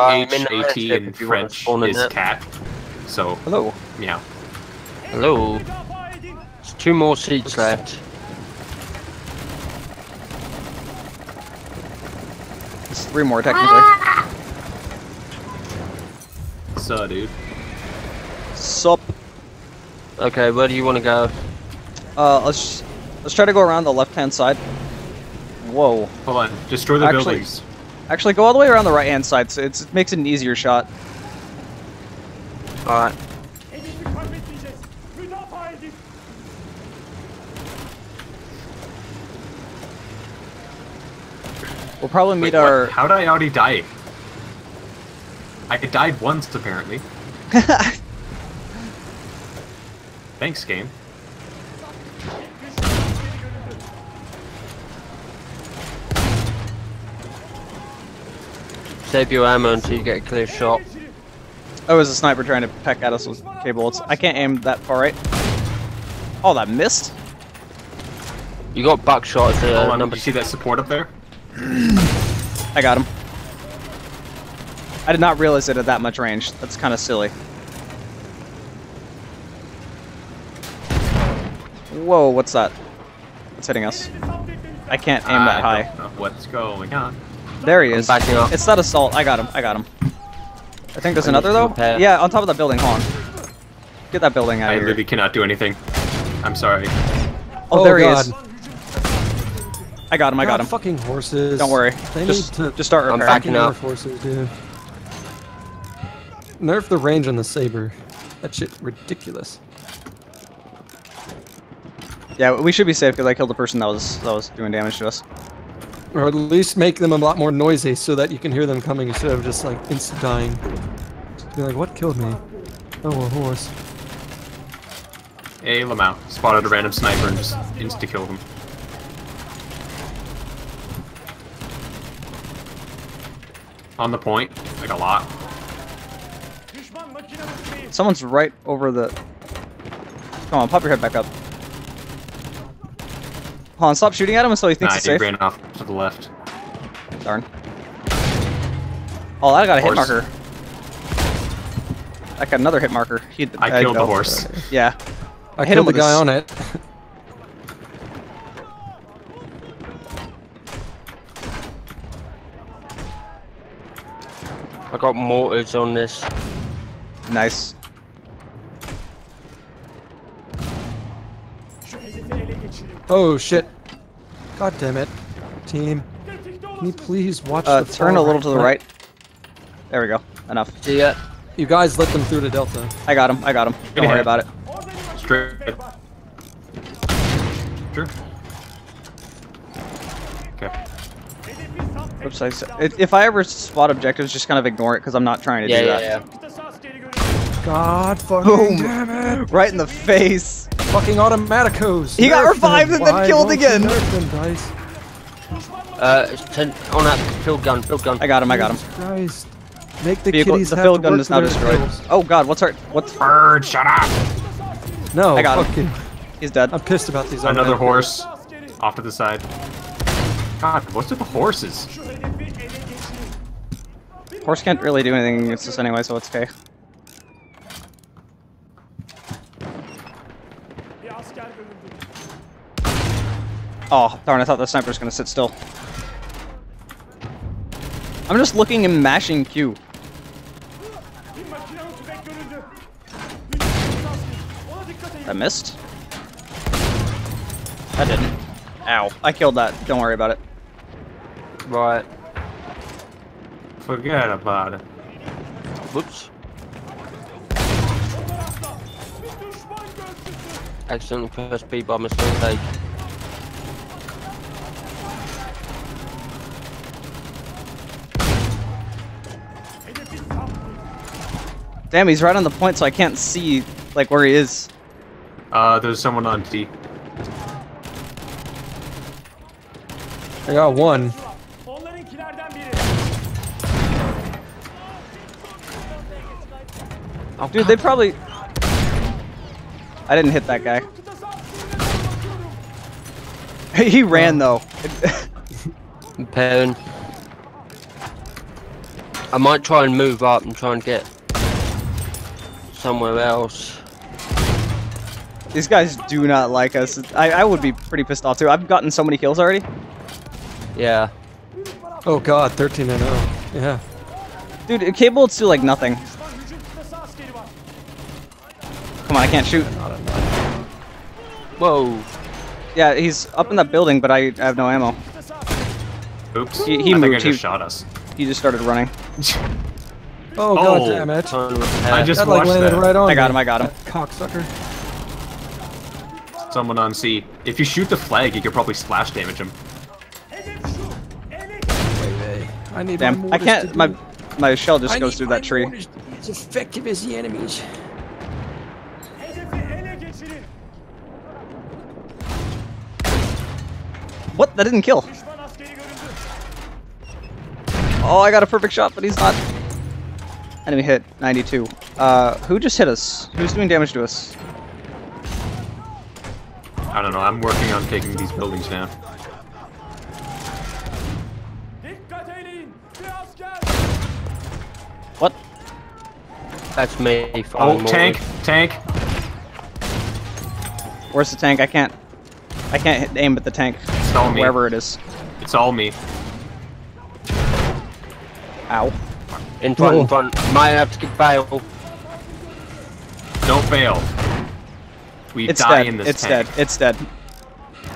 I'm H in the A T landscape in if you want to French is it. cat. So Hello. Yeah. Hello. There's two more seats left. It's three more technically. So dude. Sup. Okay, where do you want to go? Uh, let's let's try to go around the left-hand side. Whoa. Hold on. Destroy the Actually- buildings. Actually, go all the way around the right-hand side, so it's, it makes it an easier shot. Alright. Hedefi kaybedeceğiz. Müdafaa edin. We'll probably meet Wait, our. How did I already die? I died once apparently. Thanks, game. Save your ammo until you get a clear shot. Oh, it was a sniper trying to peck at us with K bullets. I can't aim that far right. Oh, that missed. You got buckshot at the Hold on. Did number you see that support up there? I got him. I did not realize it at that much range. That's kind of silly. Whoa, what's that? What's hitting us? I can't aim that I high. don't know what's going on? There he I'm is. backing up. It's that assault. I got him. I got him. I think there's I another though. repair. Yeah, on top of that building. Hold on. Get that building out I of here. I literally cannot do anything. I'm sorry. Oh, Oh, there God. he is. I got him. I got God, him. Fucking horses. Don't worry. They Just, need to just start I'm backing fucking up. horses, dude. Nerf the range on the saber. That shit ridiculous. Yeah, we should be safe because I killed the person that was that was doing damage to us. Or at least make them a lot more noisy so that you can hear them coming instead of just like instant dying. Just be like, what killed me? Oh, a horse. Hey, Lamau. Spotted a random sniper and just insta killed him. On the point, like a lot. Düşman makine unutmayın. Someone's right over the. Come on, pop your head back up. Hold on, stop shooting at him until he thinks Nah, it's he safe. ran off to the left. Darn. Oh, that got a hit marker. That got another hit marker. He, I killed the horse. Yeah. I hit him killed the guy s- on it. I got mortars on this. Nice. Oh shit. God damn it. Team. Can you please watch Uh, the turn a far little to the flank? right. There we go. Enough. See ya. You guys let them through to Delta. I got him. I got him. Don't worry about it. Orada Straight. Sure. Okay. Oops. I, s- if if I ever spot objectives, just kind of ignore it because I'm not trying to Yeah, do yeah, that. yeah. Kıtası askeri görüyoruz. God fucking Boom. damn it. Right in the face. Fucking automaticos. He got revived and then Why killed again. Them. Uh, ten on that field gun, field gun. I got him. I got him. Christ. Make the Vehicle, kitties the field gun is now destroyed. skills. Oh God, what's our what's? Bird, shut up! No, I got him. fucking. He's dead. I'm pissed about these. Another automatic- horse off to the side. God, what's with the horses? Şu hedefi ele geçirin. Horse can't really do anything against us anyway, so it's okay. Oh darn! I thought the sniper was gonna sit still. I'm just looking and mashing Q. Bir makinalı tüfek görüldü. Müdafaa askeri. Ona dikkat edin. That missed. I didn't. Ow! I killed that. Don't worry about it. Right. Forget about it. Whoops. O tarafta. Bir düşman gözcüsü. Accidentally pressed B by mistake. Damn, he's right on the point, so I can't see like where he is. Uh, there's someone on D. I got one. Onlarınkilerden biri. Oh, Dude, they probably. I didn't hit that guy. He ran though. Repairing. I might try and move up and try and get somewhere else. These guys do not like us. I, I would be pretty pissed off too. I've gotten so many kills already. Yeah. Oh god, 13 and 0. Yeah. Dude, K bullets do like nothing. Düşman hücum kıtası askeri var. Come on, I can't shoot. Whoa. Yeah, he's up in that building, but I have no ammo. Oops. He- he I think I moved, just he- shot us. He just started running. Oh, oh, god Oh. damn it. Trying to repair. I just That like watched landed that. right on him. I got me. him, I got him. That Cocksucker. Someone on C. If you shoot the flag, you could probably splash damage him. Hedef şu. Ele Hey, I need my Damn, I can't. My my shell just I goes through that tree. mortars As effective as the enemies. hedefi ele geçirin. What? That didn't kill. Düşman askeri görüldü. Oh, I got a perfect shot, but he's not. Enemy hit 92. Uh, who just hit us? Who's doing damage to us? I don't know. I'm working on taking these buildings down. Dikkat edin. Bir asker. What? That's me. Oh, firing tank, mortars. tank. Where's the tank? I can't. I can't hit, aim at the tank. It's all me. Wherever it is. It's all me. Ow. In front, Whoa. in oh. front. Might have to get bail. Don't fail. We It's die dead. in this It's tank. dead. It's dead.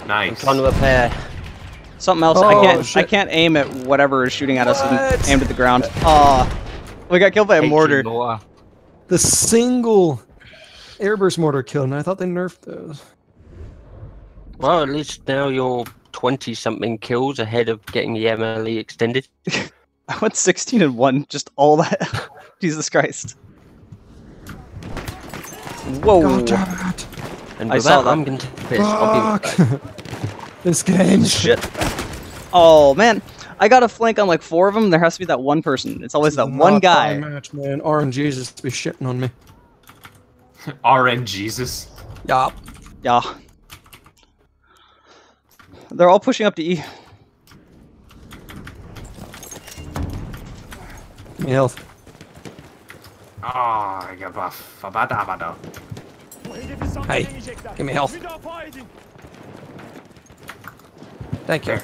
I'm Nice. trying to repair. Something else. I Oh, can't. I can't aim at whatever is shooting at us and aimed at the ground. Aw. we got killed by a Eighteen mortar. The single airburst mortar killed, and I thought they nerfed those. Well, at least now you're 20 something kills ahead of getting the MLE extended. I went 16 and 1. Just all that. Jesus Christ. Whoa. God damn it. And I saw that, that. I'm going to piss. I'll be Fuck. this game. Shit. Oh, man. I got a flank on like four of them. There has to be that one person. It's always that one Not guy. my match, man. RNG's just be shitting on me. RN Jesus. Yup. Yeah. They're all pushing up to E. me health. Oh, I got buff. Abadabada. Bu hedefi Hey, give me health. Thank you.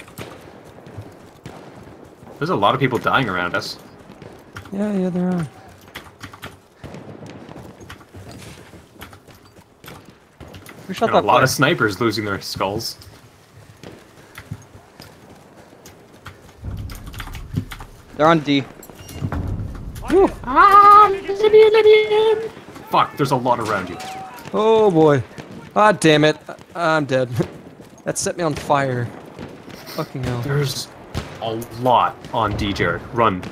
There's a lot of people dying around us. Yeah, yeah, there are. Who shot And a lot flag? of snipers losing their skulls. They're on D. Fuck, there's a lot around you. Oh boy. Ah, damn it. I'm dead. that set me on fire. Fucking hell. There's a lot on D, Jared. Run.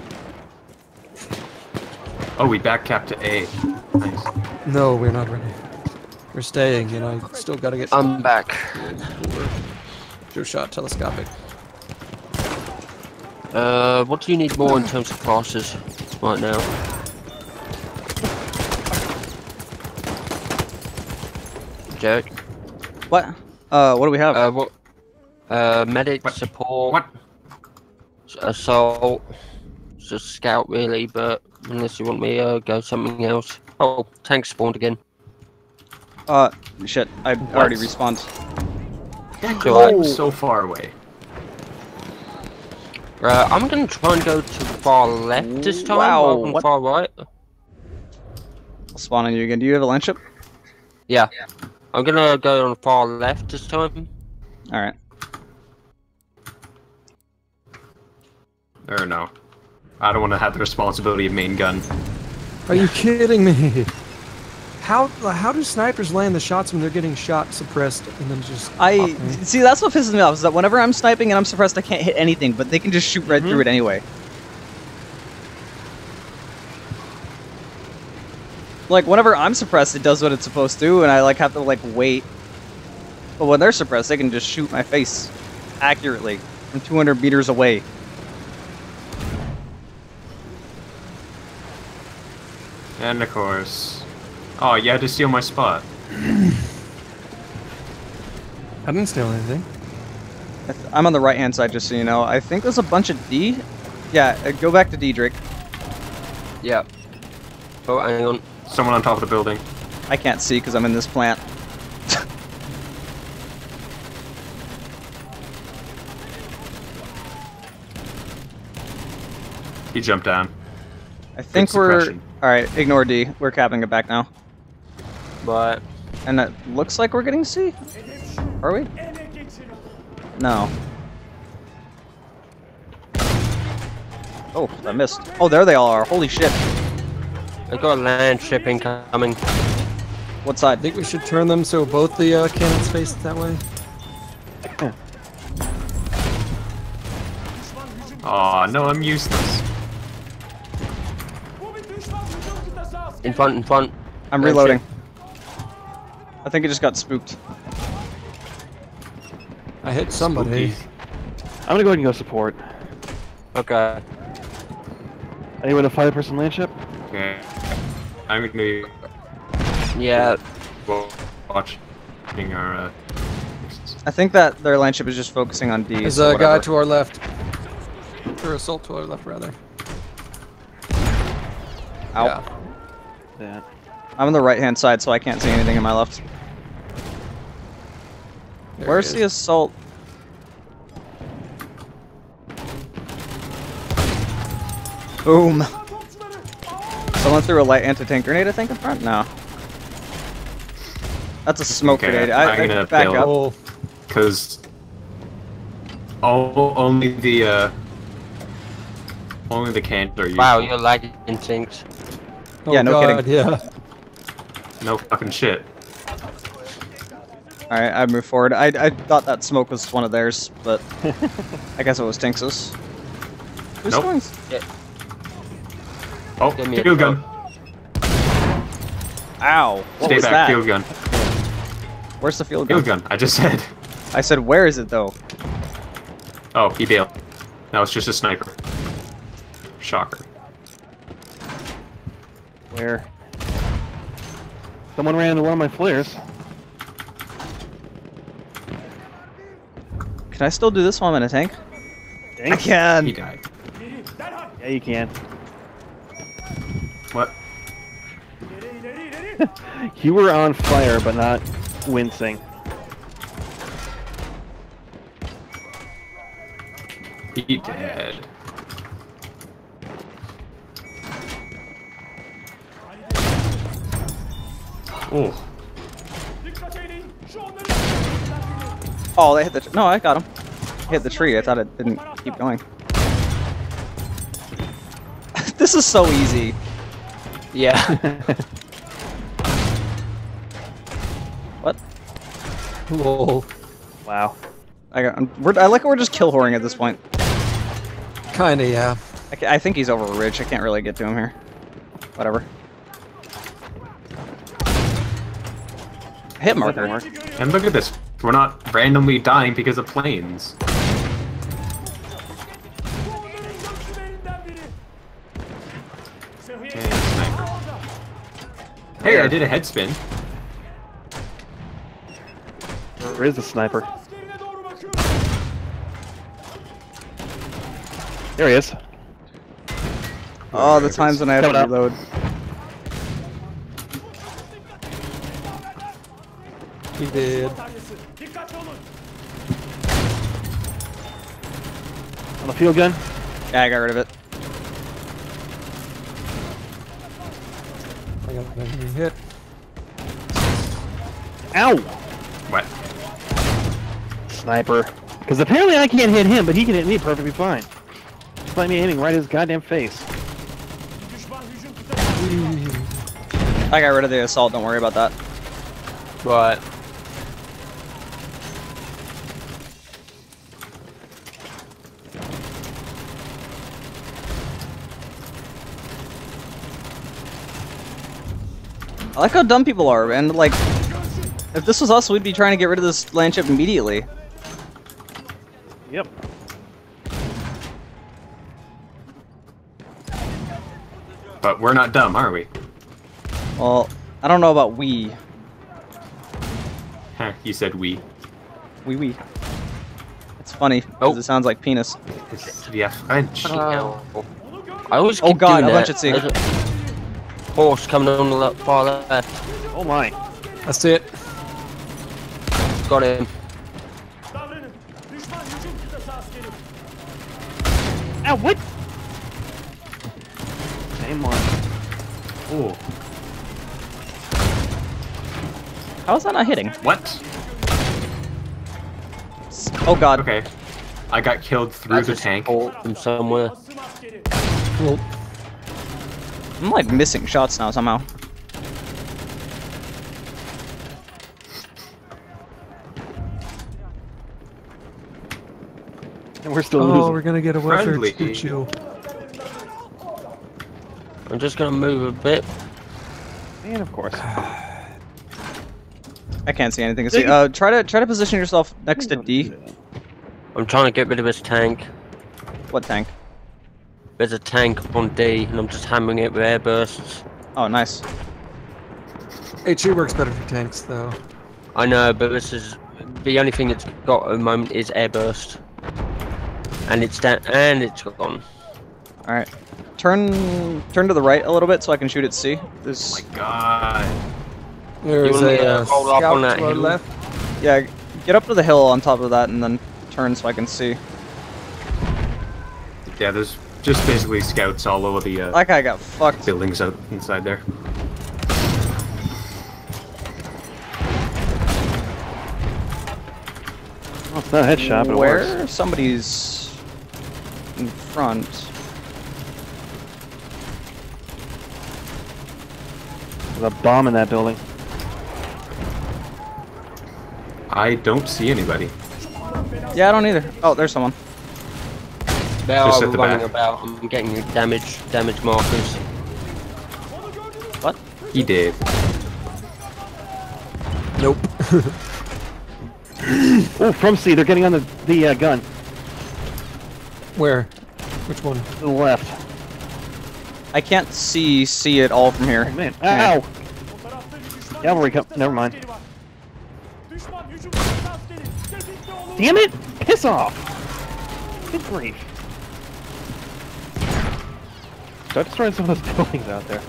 Oh, we back cap to A. Nice. No, we're not ready. We're staying, and I still gotta get I'm back. two shot telescopic. Uh, what do you need more in terms of classes right now? Jack? What? Uh, what do we have? Uh, what? Uh, medic, What? support, What? assault, just scout really, but unless you want me to go something else. Oh, tank spawned again. Uh, shit. I already What? respawned. Alright. Oh, so far away. Uh, I'm gonna try and go to the far left this time Wow, rather than what- far right. I'll spawn on you again. Do you have a land ship? Yeah. I'm gonna go on the far left this time. Alright. Or no. I don't want to have the responsibility of main gun. Are you kidding me? How how do snipers land the shots when they're getting shot suppressed and then just I pop see. That's what pisses me off. Is that whenever I'm sniping and I'm suppressed, I can't hit anything, but they can just shoot right through mm-hmm. it anyway. Like whenever I'm suppressed, it does what it's supposed to, do and I like have to like wait. But when they're suppressed, they can just shoot my face accurately from 200 meters away. And of course. Oh, you had to steal my spot. I didn't steal anything. I th- I'm on the right hand side, just so you know. I think there's a bunch of D. Yeah, uh, go back to D, Drake. Yeah. Oh, hang on. Someone on top of the building. I can't see because I'm in this plant. He jumped down. I think we're all right. Ignore D. We're capping it back now, But and it looks like we're getting C. Are we? No. Oh, I missed. Oh, there they all are. Holy shit. I've got a land ship incoming. What side? I think we should turn them so both the uh, cannons face that way. Aw, no, I'm useless. Bu bir düşman hücum kıtası askeri. In front, in front. I'm Land reloading. Ship. I think it just got spooked. I hit somebody. Spooky. I'm gonna go ahead and go support. Okay. Anyone a five person land ship? Okay. I'm gonna be Yeah. watching our. Uh, I think that their line ship is just focusing on D. There's so a guy to our left. Or assault to our left, rather. Ow. Yeah. That. I'm on the right hand side, so I can't see anything in my left. There Where's the assault? Boom. Someone threw a light anti-tank grenade, I think, in front? No. That's a smoke Okay, grenade. I, I'm I gonna back bail. up. Oh, Because oh, only the uh, only the cans are useful. Wow, you're lagging things. oh Yeah, no God, kidding. Yeah. No fucking shit. Alright, I move forward. I, I thought that smoke was one of theirs, but I guess it was Tinks's. Who's Nope. going? Oh, Give me a field gun. Ow! What Stay was back, that? field gun. Where's the field gun? Field gun. I just said. I said, where is it though? Oh, he bailed. No, it's just a sniper. Shocker. Where? Someone ran into one of my flares. Can I still do this while I'm in a tank? Dang. I can. He died. Yeah, you can. What? You were on fire, but not wincing. He dead. Oh, Oh, they hit the. No, I got him. Hit the tree. I thought it didn't keep going. this is so easy. Yeah. What? Lol. Wow. I got. I'm, we're, I like how we're just kill whoring at this point. Kinda, yeah. I, I think he's over a ridge. I can't really get to him here. Whatever. Hit marker. Mark. and look at this. We're not randomly dying because of planes. Bu onların gökçülerinden biri. Sıhhiye. Okay, sniper. Havada. Hey, I did a head spin. Where is the sniper? Askerine doğru bakıyor. There he is. Oh, the times when I have to reload. He did. On the field gun. Yeah, I got rid of it. I got a hit. Ow! What? Sniper. Because apparently I can't hit him, but he can hit me perfectly fine. Despite me aiming right at his goddamn face. Düşman hücum kıtası. I got rid of the assault. Don't worry about that. right. I like how dumb people are, and like, if this was us, we'd be trying to get rid of this land ship immediately. Yep. But we're not dumb, are we? Well, I don't know about we. Heh, you said we. We we. It's funny because Oh. it sounds like penis. It's the French. Uh, oh. I always Oh keep God, doing a bunch that. at sea. There's a Horse coming on the le- far left. Oh my. I see it. Got him. Davranın. Düşman hücum kıtası askeri. Ow, what? Same one. Oh, How is that not hitting? what? Oh God. Okay. I got killed through That's the tank. from somewhere. Asım. Well, I'm like missing shots now somehow. And we're still oh, losing. we're gonna get a welfare Friendly. chill. I'm just gonna move a bit. And of course. I can't see anything. See, uh, try to try to position yourself next to D. I'm trying to get rid of this tank. What tank? There's a tank on D, and I'm just hammering it with air bursts. Oh, nice. HE works better for tanks, though. I know, but this is the only thing it's got at the moment is air burst, and it's down and it's gone. All right. Turn turn to the right a little bit so I can shoot at C. There's My God. There's a uh, scout on that to our hill? left. yeah. Get up to the hill on top of that and then turn so I can see. Yeah, there's just basically scouts all over the uh, That guy got fucked. buildings out inside there. Oh, it's not a headshot, but it Where works. somebody's in front. There's a bomb in that building. I don't see anybody. Yeah, I don't either. Oh, there's someone. They Just are at the running back. about. I'm getting damage damage markers. What? He did. Nope. Oh, from C, they're getting on the the uh, gun Where? Which one? to the left. I can't see see it all from here. Oh man, Yeah. ow! O tarafta bir Cavalry hücum come- never mind. askeri var. Düşman hücum kıtası askeri. Tetikte olun. Damn it! Piss off! Good grief. Start destroying some of those buildings out there.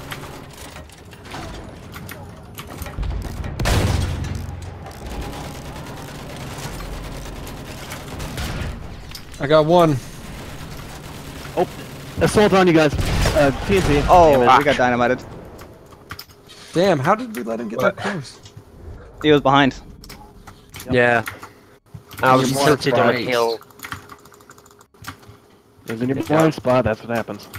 I got one. Oh, assault on you guys. Uh, TNT. Oh, Damn it. we got dynamited. Damn, how did we let him get What? that close? He was behind. Yeah. I was More tilted on a surprised. hill. It was in your blind spot, that's what happens.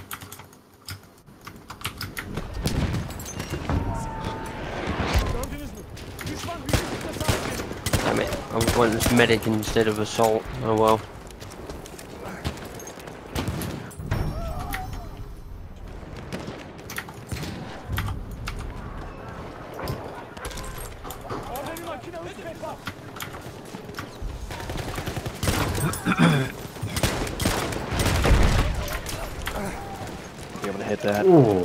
I went as medic instead of assault. Oh well. Orada bir makine üst pek var. Be able to hit that. Ooh.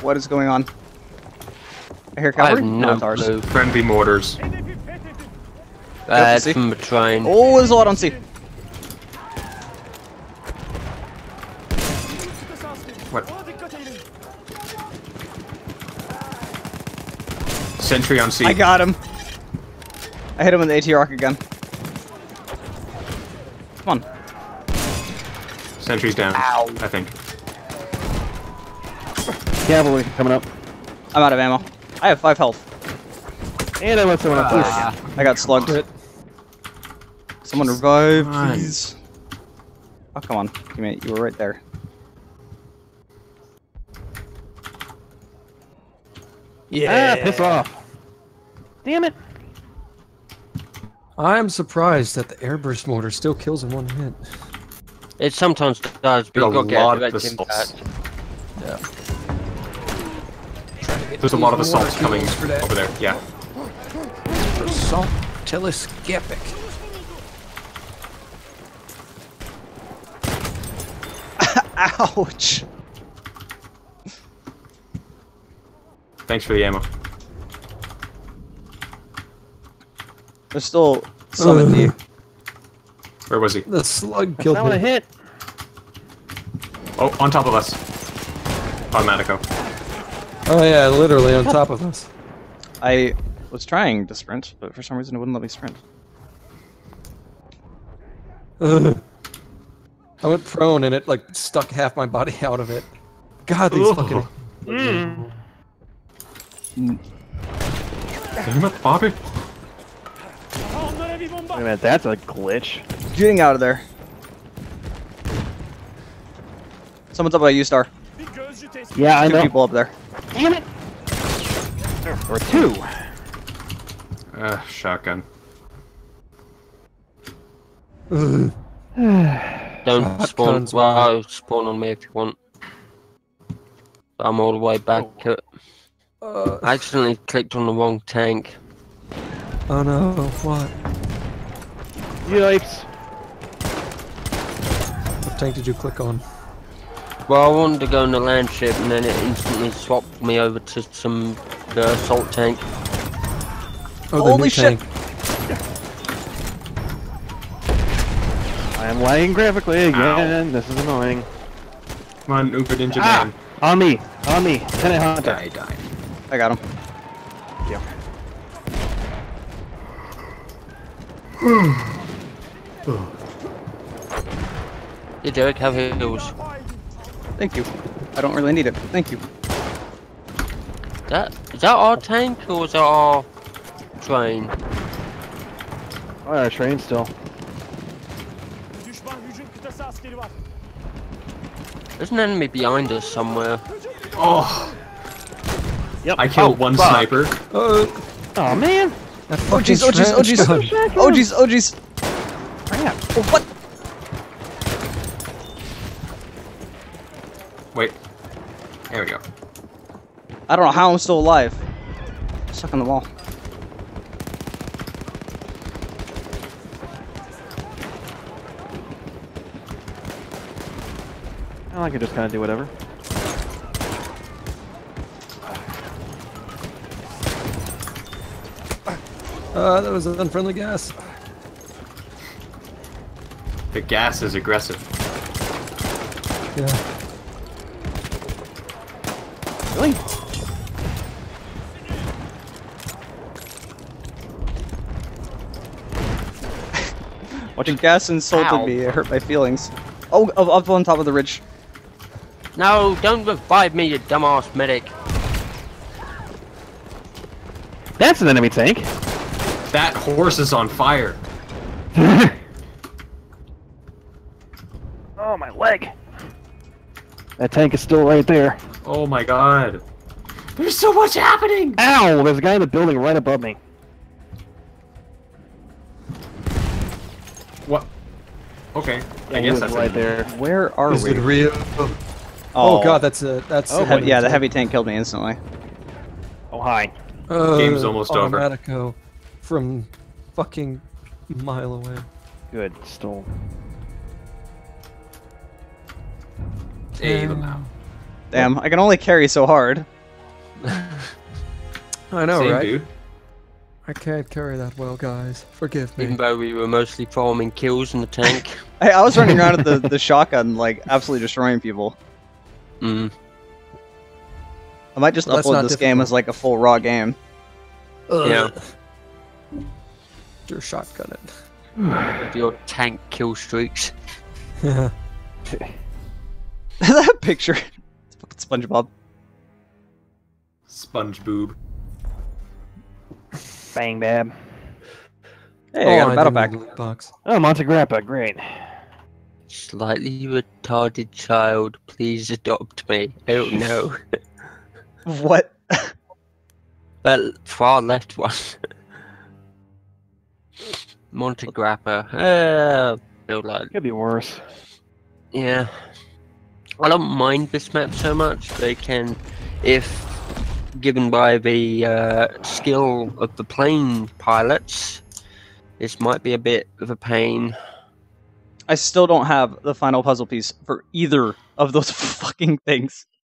What is going on? I hear I have cavalry. no clue. Friendly mortars. Hedefi fethedin. Uh, see. from the train. Oh, there's a lot on C. Hücum kıtası askeri. What? Ona dikkat edin. Sentry on C. I got him. I hit him with the AT rocket gun. Come on. Sentry's down. Ow. I think. Cavalry coming up. I'm out of ammo. I have five health. And I let someone up there Ah. I got slugged. Shit. Someone revive, Come on. please. Oh, come on. You, mean, you were right there. Ah, piss off. Damn it. I am surprised that the airburst mortar still kills in one hit. It sometimes does, but Got you a got to get lot of assaults. impact. There's a lot of assaults coming kills for that. over there. Yeah. Assault telescopic. Ouch. Thanks for the ammo. There's still some at D. Ugh. Where was he? The slug killed him. what I me. hit. Oh, on top of us. Automatico. Oh yeah, literally on top of us. I was trying to sprint, but for some reason it wouldn't let me sprint. Ugh. I went prone and it like stuck half my body out of it. God, these Ugh. fucking. Damn it, Bobby. Prendere vivo un Wait a ba- minute, that's a glitch. Getting out of there. Someone's up by U star. Because je Yeah, I Two know. people up there. Damn it! Or two. Uh, shotgun. Ugh. Don't Shotguns, spawn. Well, spawn on me if you want. I'm all the way back. at- Uh, I accidentally clicked on the wrong tank. oh no, what? Yipes. What tank did you click on? Well, I wanted to go in the land ship, and then it instantly swapped me over to some the assault tank. Oh, the Holy new shit. tank. I am lagging graphically again. This is annoying. Come on, Uber Ninja Ah! Man. On me. On me. Tenant Hunter. Die, die. I got him. Hey, Derek, have heals. Thank you. I don't really need it. Thank you. That is that our tank or is that our train? Oh, our train still. There's an enemy behind us somewhere. Oh, Yep. I killed oh, one fuck. sniper. Oh, Oh man. that Oh jeez, oh jeez, oh jeez. Oh jeez, oh jeez. Crap. Oh, what? Wait. There we go. I don't know how I'm still alive. Stuck on the wall. I can just kind of do whatever. Uh, that was an unfriendly gas. The gas is aggressive. Yeah. Really? Watching gas insulted Ow. me. It hurt my feelings. Oh, up, up on top of the ridge. No, don't revive me, you dumbass medic. That's an enemy tank. That horse is on fire. Oh, my leg. That tank is still right there. Oh my god. There's so much happening! Ow! There's a guy in the building right above me. What? Okay. I he guess was that's right it. there. Where are Is we? it real? Oh, god, that's a that's. Oh, a heavy, yeah, the heavy tank killed me instantly. Oh, hi. Uh, Game's almost over. Automatico from fucking mile away. Good. Still. Save him. Damn, I can only carry so hard. I know, Same right? dude. I can't carry that well, guys. Forgive me. Even though we were mostly farming kills in the tank. I, I was running around with the, the shotgun, like, absolutely destroying people. Mm. I might just Well, upload not this game as, like, a full raw game. Yeah. Your shotgun it. Your tank kill streaks. Yeah. that picture. It's fucking SpongeBob. Sponge boob. Bang bab. Hey, I got a I battle pack. need the loot box. Oh, Monte Grappa. Great. Slightly retarded child, please adopt me. Oh no. What? that far left one. Monte Grappa. Uh, feel like Could be worse. Yeah. I don't mind this map so much. They can, if given by the uh, skill of the plane pilots, this might be a bit of a pain. I still don't have the final puzzle piece for either of those fucking things.